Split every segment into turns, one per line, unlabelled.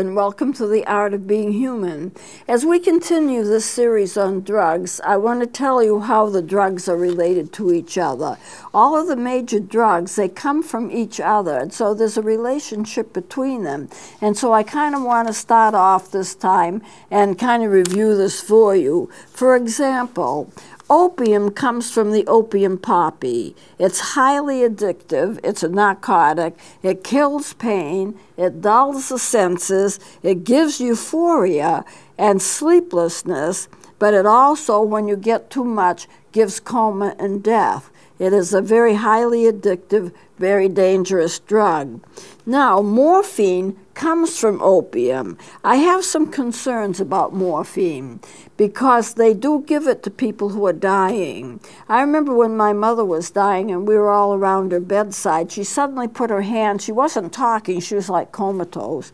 And welcome to the Art of Being Human. As we continue this series on drugs, I want to tell you how the drugs are related to each other. All of the major drugs, they come from each other, and so there's a relationship between them. And so I kind of want to start off this time and kind of review this for you. For example, Opium comes from the opium poppy. It's highly addictive, it's a narcotic, it kills pain, it dulls the senses, it gives euphoria and sleeplessness, but it also, when you get too much, gives coma and death. It is a very highly addictive, very dangerous drug. Now, morphine comes from opium. I have some concerns about morphine because they do give it to people who are dying. I remember when my mother was dying and we were all around her bedside, she suddenly put her hand, she wasn't talking, she was like comatose,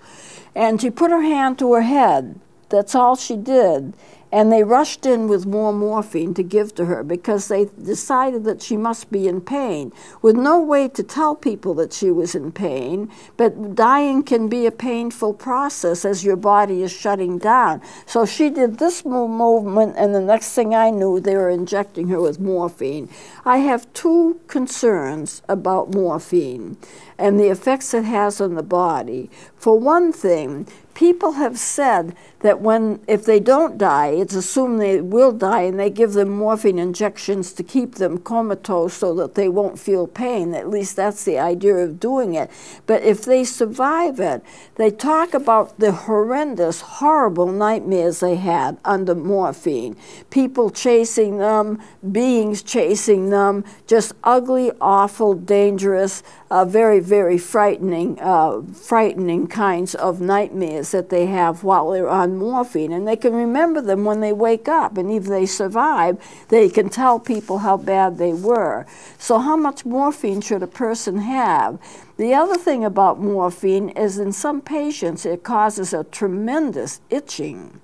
and she put her hand to her head. That's all she did. And they rushed in with more morphine to give to her because they decided that she must be in pain, with no way to tell people that she was in pain. But dying can be a painful process as your body is shutting down. So she did this movement, and the next thing I knew, they were injecting her with morphine. I have two concerns about morphine and the effects it has on the body. For one thing, people have said that when if they don't die, it's assumed they will die, and they give them morphine injections to keep them comatose so that they won't feel pain. At least that's the idea of doing it. But if they survive it, they talk about the horrendous, horrible nightmares they had under morphine. People chasing them, beings chasing them, just ugly, awful, dangerous, uh, very, very frightening, uh, frightening kinds of nightmares that they have while they're on morphine. And they can remember them when they wake up. And if they survive, they can tell people how bad they were. So how much morphine should a person have? The other thing about morphine is in some patients it causes a tremendous itching.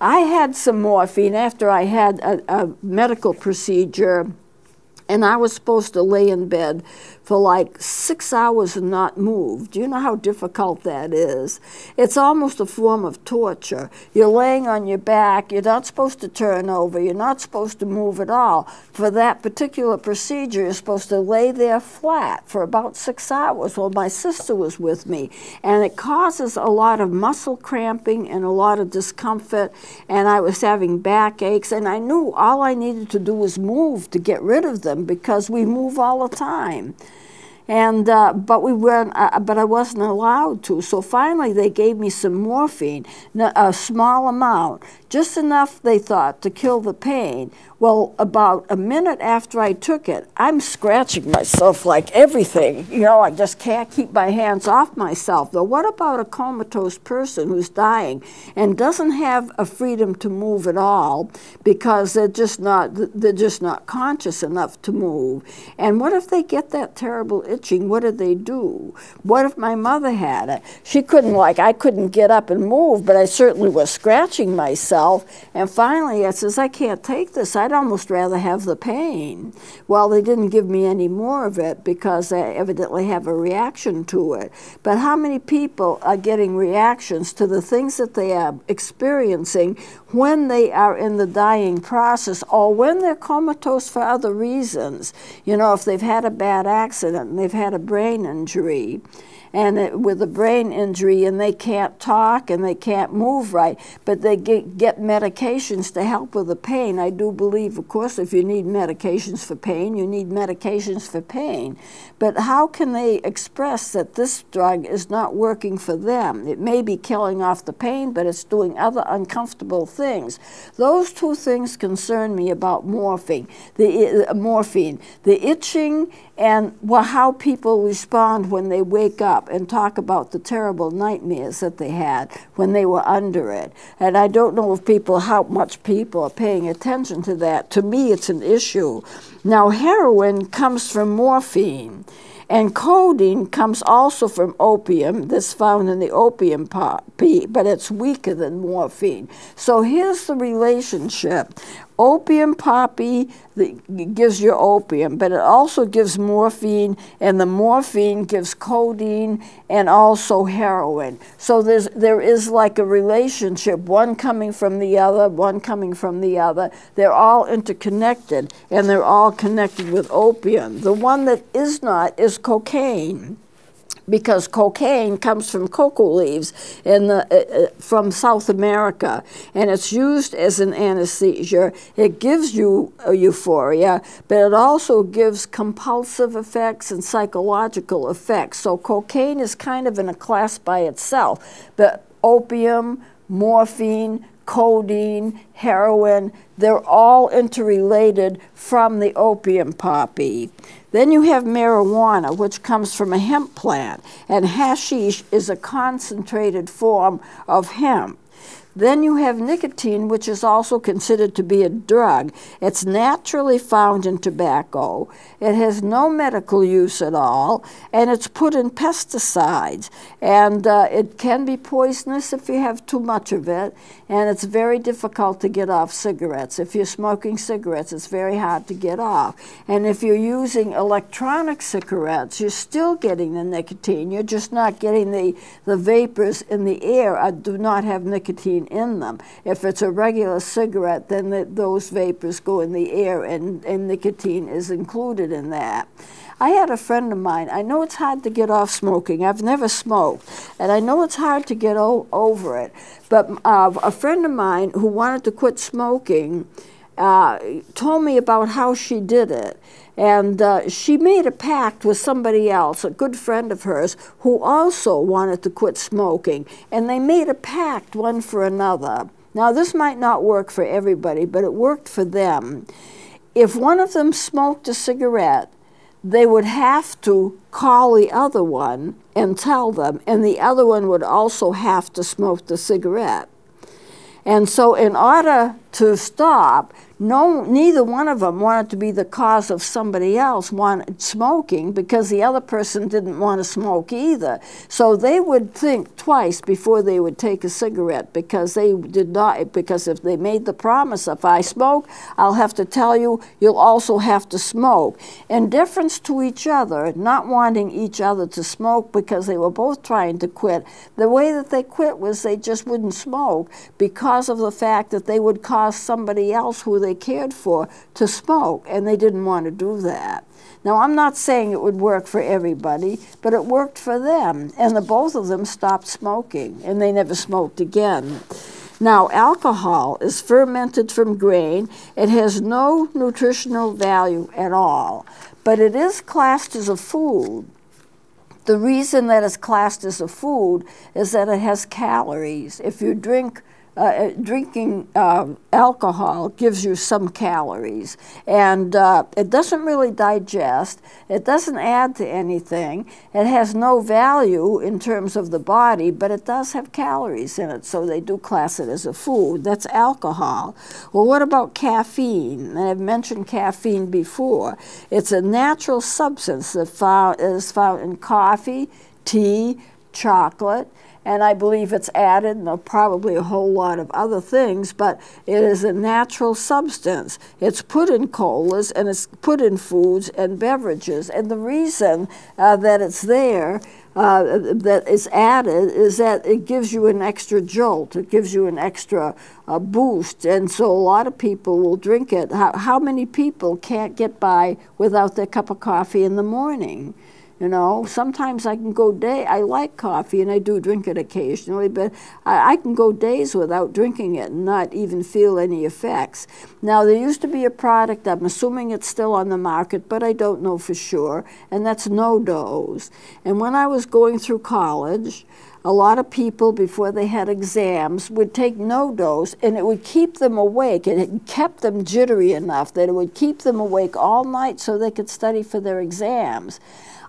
I had some morphine after I had a, a medical procedure and I was supposed to lay in bed for like six hours and not move. Do you know how difficult that is? It's almost a form of torture. You're laying on your back, you're not supposed to turn over, you're not supposed to move at all. For that particular procedure, you're supposed to lay there flat for about six hours. Well, my sister was with me, and it causes a lot of muscle cramping and a lot of discomfort, and I was having backaches, and I knew all I needed to do was move to get rid of them because we move all the time and uh, but we weren't. Uh, but I wasn't allowed to. So finally, they gave me some morphine, a small amount, just enough they thought to kill the pain. Well, about a minute after I took it, I'm scratching myself like everything. You know, I just can't keep my hands off myself. Though, what about a comatose person who's dying and doesn't have a freedom to move at all because they're just not they're just not conscious enough to move? And what if they get that terrible itching? What do they do? What if my mother had it? She couldn't like I couldn't get up and move, but I certainly was scratching myself. And finally, I says, I can't take this. I'd almost rather have the pain. Well, they didn't give me any more of it because I evidently have a reaction to it. But how many people are getting reactions to the things that they are experiencing when they are in the dying process or when they're comatose for other reasons? You know, if they've had a bad accident and they've had a brain injury and it, with a brain injury and they can't talk and they can't move right, but they get, get medications to help with the pain. I do believe, of course, if you need medications for pain, you need medications for pain. But how can they express that this drug is not working for them? It may be killing off the pain, but it's doing other uncomfortable things. Those two things concern me about morphine. The uh, morphine, the itching and well, how people respond when they wake up and talk about the terrible nightmares that they had when they were under it. And I don't know if people, how much people are paying attention to that. To me, it's an issue. Now, heroin comes from morphine. And codeine comes also from opium, that's found in the opium poppy, but it's weaker than morphine. So here's the relationship opium poppy gives you opium, but it also gives morphine, and the morphine gives codeine and also heroin. So there's there is like a relationship, one coming from the other, one coming from the other. They're all interconnected, and they're all connected with opium. The one that is not is cocaine because cocaine comes from cocoa leaves in the, uh, uh, from South America, and it's used as an anesthesia. It gives you a euphoria, but it also gives compulsive effects and psychological effects. So cocaine is kind of in a class by itself, but opium, morphine, codeine, heroin, they're all interrelated from the opium poppy. Then you have marijuana, which comes from a hemp plant, and hashish is a concentrated form of hemp. Then you have nicotine, which is also considered to be a drug. It's naturally found in tobacco. It has no medical use at all, and it's put in pesticides. And uh, it can be poisonous if you have too much of it, and it's very difficult to get off cigarettes. If you're smoking cigarettes, it's very hard to get off. And if you're using electronic cigarettes, you're still getting the nicotine. You're just not getting the, the vapors in the air. I do not have nicotine in them. If it's a regular cigarette, then the, those vapors go in the air and, and nicotine is included in that. I had a friend of mine. I know it's hard to get off smoking. I've never smoked, and I know it's hard to get over it. But uh, a friend of mine who wanted to quit smoking uh, told me about how she did it. And uh, she made a pact with somebody else, a good friend of hers, who also wanted to quit smoking. And they made a pact one for another. Now, this might not work for everybody, but it worked for them. If one of them smoked a cigarette, they would have to call the other one and tell them, and the other one would also have to smoke the cigarette. And so, in order to stop, no, neither one of them wanted to be the cause of somebody else wanted smoking because the other person didn't want to smoke either. So they would think twice before they would take a cigarette because they did not, because if they made the promise, if I smoke, I'll have to tell you, you'll also have to smoke. Indifference to each other, not wanting each other to smoke because they were both trying to quit, the way that they quit was they just wouldn't smoke because of the fact that they would cause somebody else who they they cared for to smoke, and they didn't want to do that. Now, I'm not saying it would work for everybody, but it worked for them, and the both of them stopped smoking, and they never smoked again. Now, alcohol is fermented from grain. It has no nutritional value at all, but it is classed as a food. The reason that it's classed as a food is that it has calories. If you drink uh, uh, drinking uh, alcohol gives you some calories, and uh, it doesn't really digest. It doesn't add to anything. It has no value in terms of the body, but it does have calories in it, so they do class it as a food. That's alcohol. Well, what about caffeine? I've mentioned caffeine before. It's a natural substance that found, is found in coffee, tea, chocolate and I believe it's added, and probably a whole lot of other things, but it is a natural substance. It's put in colas and it's put in foods and beverages. And the reason uh, that it's there, uh, that is added, is that it gives you an extra jolt. It gives you an extra uh, boost. And so a lot of people will drink it. How, how many people can't get by without their cup of coffee in the morning? You know, sometimes I can go day. I like coffee and I do drink it occasionally, but I, I, can go days without drinking it and not even feel any effects. Now there used to be a product. I'm assuming it's still on the market, but I don't know for sure, and that's NoDoz. And when I was going through college, a lot of people before they had exams would take NoDoz and it would keep them awake it kept them jittery enough that it would keep them awake all night so they could study for their exams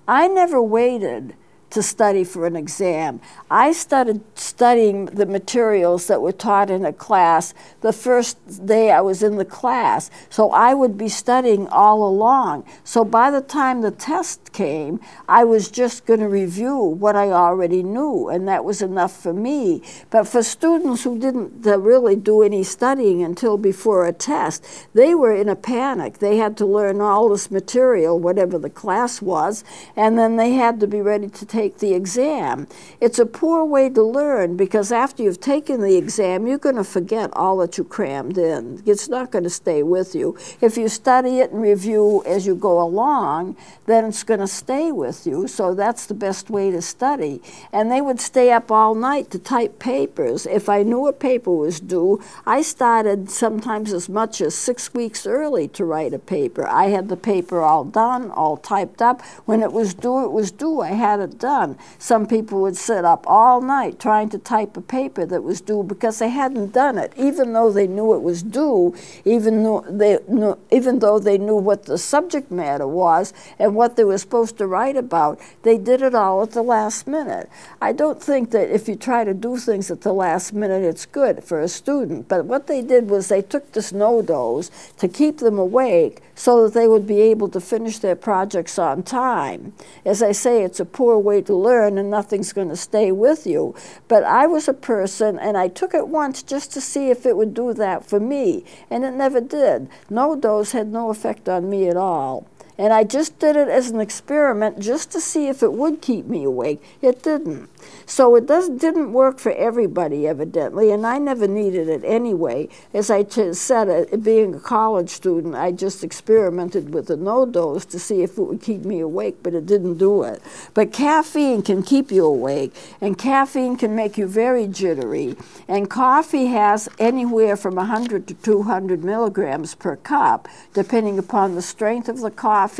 I never waited to study for an exam. I started studying the materials that were taught in a class the first day I was in the class. So I would be studying all along. So by the time the test came, I was just going to review what I already knew, and that was enough for me. But for students who didn't really do any studying until before a test, they were in a panic. They had to learn all this material, whatever the class was, and then they had to be ready to take the exam. It's a poor way to learn because after you've taken the exam, you're going to forget all that you crammed in. It's not going to stay with you. If you study it and review as you go along, then it's going to stay with you. So that's the best way to study. And they would stay up all night to type papers. If I knew a paper was due, I started sometimes as much as six weeks early to write a paper. I had the paper all done, all typed up. When it was due, it was due. I had it done. Some people would sit up all night trying to type a paper that was due because they hadn't done it, even though they knew it was due, even though they knew, even though they knew what the subject matter was and what they were supposed to write about. They did it all at the last minute. I don't think that if you try to do things at the last minute, it's good for a student. But what they did was they took the NoDoz to keep them awake so that they would be able to finish their projects on time. As I say, it's a poor to learn and nothing's going to stay with you. But I was a person and I took it once just to see if it would do that for me, and it never did. NoDoz had no effect on me at all. And I just did it as an experiment just to see if it would keep me awake. It didn't. So it does, didn't work for everybody, evidently, and I never needed it anyway. As I said, uh, being a college student, I just experimented with a NoDoz to see if it would keep me awake, but it didn't do it. But caffeine can keep you awake, and caffeine can make you very jittery. And coffee has anywhere from 100 to 200 milligrams per cup, depending upon the strength of the coffee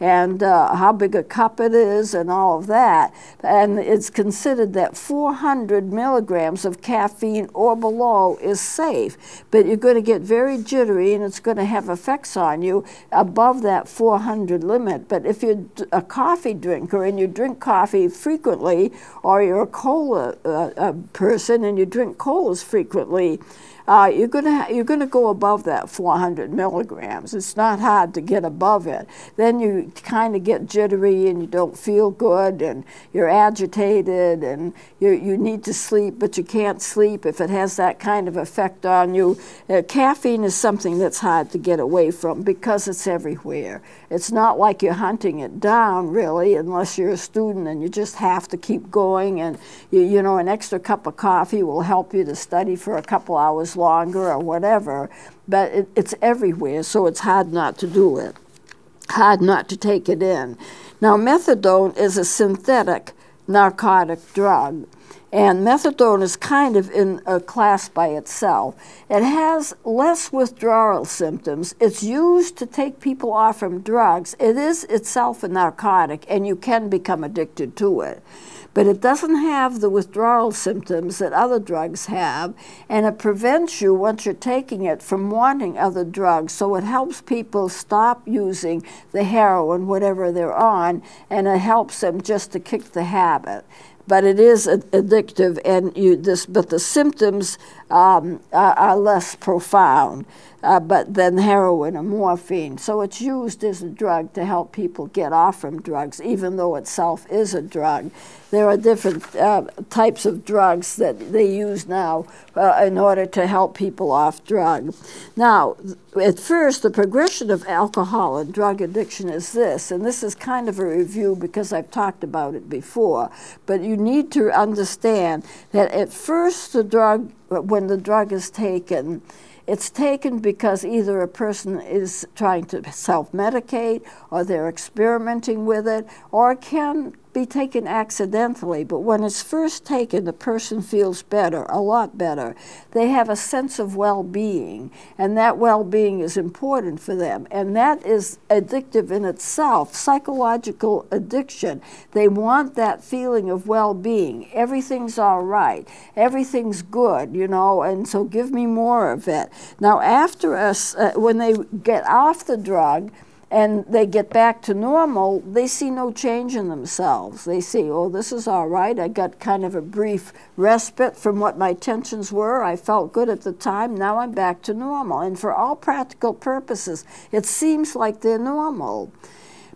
and uh, how big a cup it is and all of that. And it's considered that 400 milligrams of caffeine or below is safe, but you're going to get very jittery and it's going to have effects on you above that 400 limit. But if you're a coffee drinker and you drink coffee frequently, or you're a cola uh, person and you drink colas frequently, uh, you're going to you're to go above that 400 milligrams. It's not hard to get above it. Then you kind of get jittery and you don't feel good and you're agitated and you you need to sleep but you can't sleep if it has that kind of effect on you. Uh, caffeine is something that's hard to get away from because it's everywhere. It's not like you're hunting it down really unless you're a student and you just have to keep going and you, you know an extra cup of coffee will help you to study for a couple hours longer or whatever, but it, it's everywhere, so it's hard not to do it, hard not to take it in. Now, methadone is a synthetic narcotic drug. And methadone is kind of in a class by itself. It has less withdrawal symptoms. It's used to take people off from drugs. It is itself a narcotic, and you can become addicted to it but it doesn't have the withdrawal symptoms that other drugs have, and it prevents you, once you're taking it, from wanting other drugs. So it helps people stop using the heroin, whatever they're on, and it helps them just to kick the habit but it is addictive, and you this. But the symptoms um, are, are, less profound uh, but than heroin or morphine. So it's used as a drug to help people get off from drugs, even though itself is a drug. There are different uh, types of drugs that they use now uh, in order to help people off drug. Now, at first, the progression of alcohol and drug addiction is this, and this is kind of a review because I've talked about it before, but you need to understand that at first the drug, when the drug is taken, it's taken because either a person is trying to self medicate or they're experimenting with it, or can be taken accidentally, but when it's first taken, the person feels better, a lot better. They have a sense of well being, and that well being is important for them. And that is addictive in itself, psychological addiction. They want that feeling of well being. Everything's all right, everything's good, you know, and so give me more of it. Now, after us, uh, when they get off the drug, and they get back to normal, they see no change in themselves. They see, oh, this is all right. I got kind of a brief respite from what my tensions were. I felt good at the time. Now I'm back to normal. And for all practical purposes, it seems like they're normal.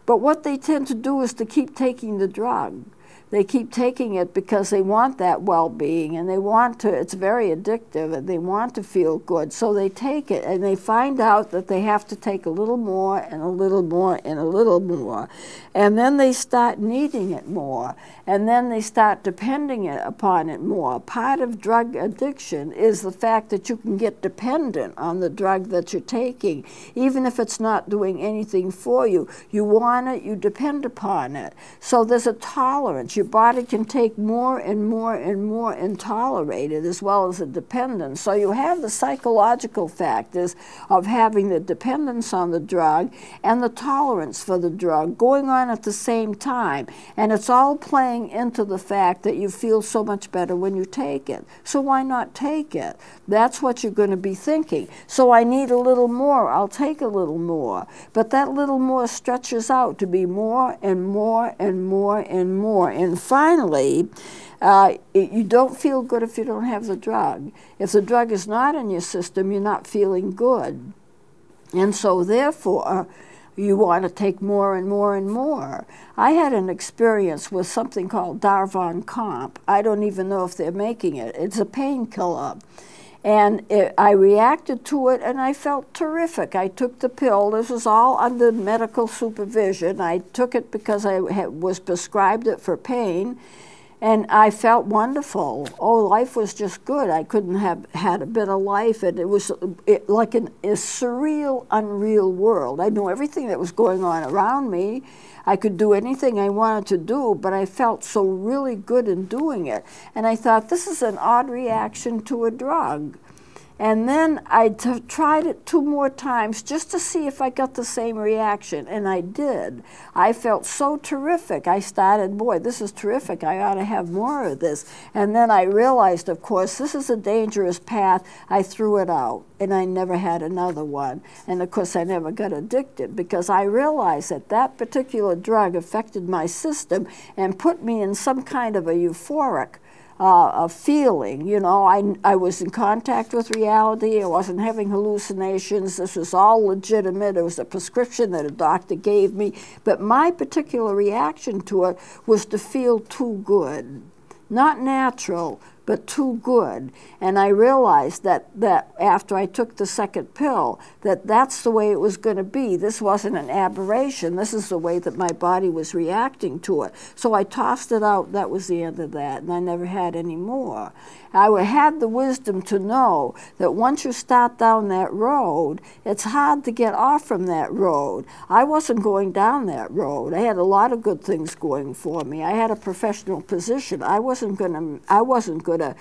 But what they tend to do is to keep taking the drug they keep taking it because they want that well-being and they want to it's very addictive and they want to feel good. So they take it and they find out that they have to take a little more and a little more and a little more. And then they start needing it more and then they start depending upon it more. Part of drug addiction is the fact that you can get dependent on the drug that you're taking even if it's not doing anything for you. You want it you depend upon it. So there's a tolerance. Your body can take more and more and more and tolerate it as well as a dependence. So you have the psychological factors of having the dependence on the drug and the tolerance for the drug going on at the same time. And it's all playing into the fact that you feel so much better when you take it. So why not take it? That's what you're going to be thinking. So I need a little more. I'll take a little more. But that little more stretches out to be more and more and more and more. And and finally, uh, you don't feel good if you don't have the drug. If the drug is not in your system, you're not feeling good. And so, therefore, you want to take more and more and more. I had an experience with something called Darvon Comp. I don't even know if they're making it. It's a painkiller. And it, I reacted to it and I felt terrific. I took the pill. This was all under medical supervision. I took it because I had, was prescribed it for pain. And I felt wonderful. Oh, life was just good. I couldn't have had a better life. And it was it, like an, a surreal, unreal world. I knew everything that was going on around me. I could do anything I wanted to do, but I felt so really good in doing it. And I thought, this is an odd reaction to a drug. And then I tried it two more times just to see if I got the same reaction, and I did. I felt so terrific. I started, boy, this is terrific. I ought to have more of this. And then I realized, of course, this is a dangerous path. I threw it out, and I never had another one. And of course, I never got addicted because I realized that that particular drug affected my system and put me in some kind of a euphoric uh, a feeling. You know, I, I was in contact with reality. I wasn't having hallucinations. This was all legitimate. It was a prescription that a doctor gave me. But my particular reaction to it was to feel too good. Not natural, but too good. And I realized that, that after I took the second pill, that that's the way it was going to be. This wasn't an aberration. This is the way that my body was reacting to it. So I tossed it out. That was the end of that. And I never had any more. I had the wisdom to know that once you start down that road, it's hard to get off from that road. I wasn't going down that road. I had a lot of good things going for me. I had a professional position. I wasn't going to I wasn't to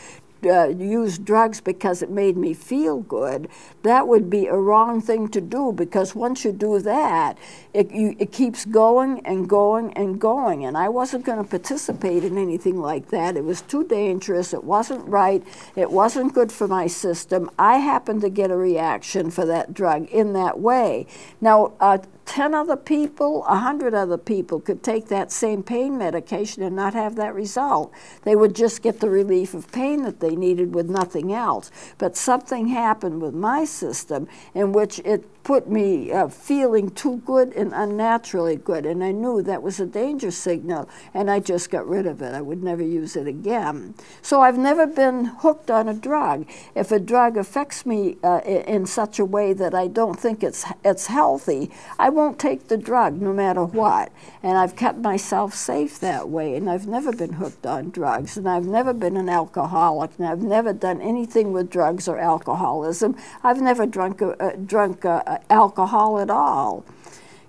uh, use drugs because it made me feel good, that would be a wrong thing to do because once you do that, it, you, it keeps going and going and going. And I wasn't going to participate in anything like that. It was too dangerous. It wasn't right. It wasn't good for my system. I happened to get a reaction for that drug in that way. Now, uh, 10 other people, 100 other people could take that same pain medication and not have that result. They would just get the relief of pain that they needed with nothing else. But something happened with my system in which it put me uh, feeling too good and unnaturally good. And I knew that was a danger signal, and I just got rid of it. I would never use it again. So I've never been hooked on a drug. If a drug affects me uh, in such a way that I don't think it's, it's healthy, I won't take the drug no matter what. And I've kept myself safe that way, and I've never been hooked on drugs, and I've never been an alcoholic, and I've never done anything with drugs or alcoholism. I've never drunk, a, drunk a, alcohol at all.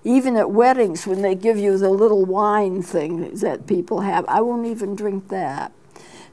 Even at weddings, when they give you the little wine thing that people have, I won't even drink that.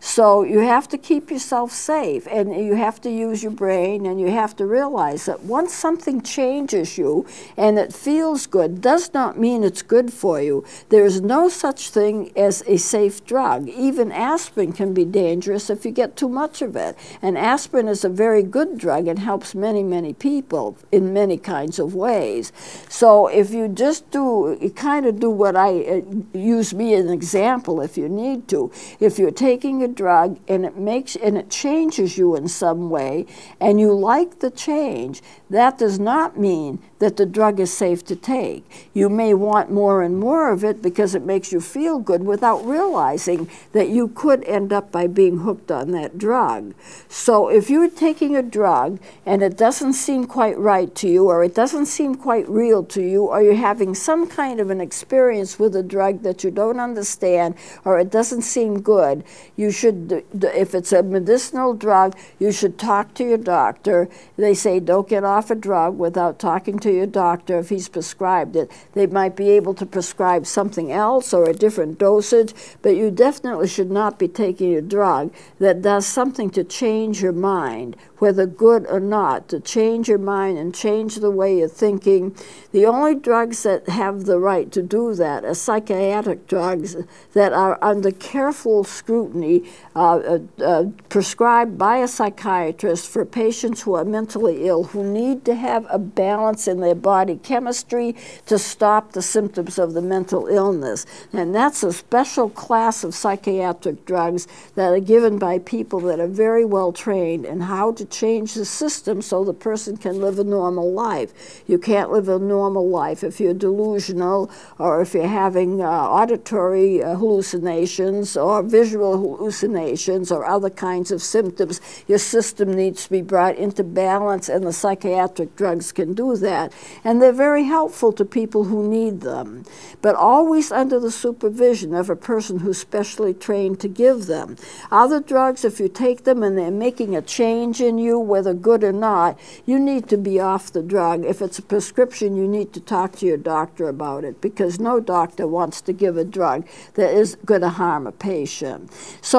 So you have to keep yourself safe and you have to use your brain and you have to realize that once something changes you and it feels good does not mean it's good for you. There is no such thing as a safe drug. Even aspirin can be dangerous if you get too much of it. And aspirin is a very good drug and helps many, many people in many kinds of ways. So if you just do, you kind of do what I uh, use me as an example if you need to. If you're taking a drug and it makes and it changes you in some way and you like the change, that does not mean that the drug is safe to take. You may want more and more of it because it makes you feel good without realizing that you could end up by being hooked on that drug. So if you're taking a drug and it doesn't seem quite right to you or it doesn't seem quite real to you or you're having some kind of an experience with a drug that you don't understand or it doesn't seem good, you should, if it's a medicinal drug, you should talk to your doctor. They say don't get off a drug without talking to your doctor if he's prescribed it. They might be able to prescribe something else or a different dosage, but you definitely should not be taking a drug that does something to change your mind whether good or not, to change your mind and change the way you're thinking. The only drugs that have the right to do that are psychiatric drugs that are under careful scrutiny, uh, uh, uh, prescribed by a psychiatrist for patients who are mentally ill, who need to have a balance in their body chemistry to stop the symptoms of the mental illness. And that's a special class of psychiatric drugs that are given by people that are very well trained in how to change the system so the person can live a normal life. You can't live a normal life if you're delusional or if you're having uh, auditory uh, hallucinations or visual hallucinations or other kinds of symptoms. Your system needs to be brought into balance, and the psychiatric drugs can do that. And they're very helpful to people who need them, but always under the supervision of a person who's specially trained to give them. Other drugs, if you take them and they're making a change in you, whether good or not, you need to be off the drug. If it's a prescription, you need to talk to your doctor about it because no doctor wants to give a drug that is going to harm a patient.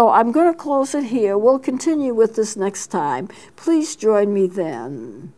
So I'm going to close it here. We'll continue with this next time. Please join me then.